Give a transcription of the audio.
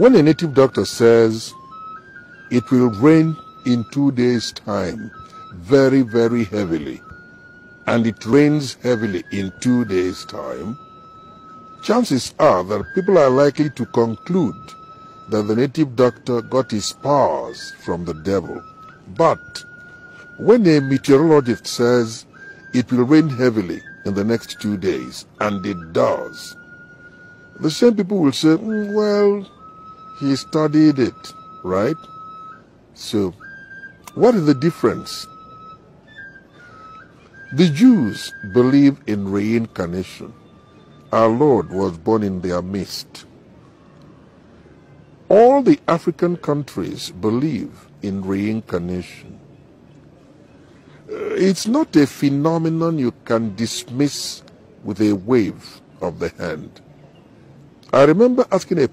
When a native doctor says it will rain in two days' time, very, very heavily, and it rains heavily in two days' time, chances are that people are likely to conclude that the native doctor got his powers from the devil. But when a meteorologist says it will rain heavily in the next two days, and it does, the same people will say, "Mm, well, he studied it, right? So, what is the difference? The Jews believe in reincarnation. Our Lord was born in their midst. All the African countries believe in reincarnation. Uh, It's not a phenomenon you can dismiss with a wave of the hand. I remember asking a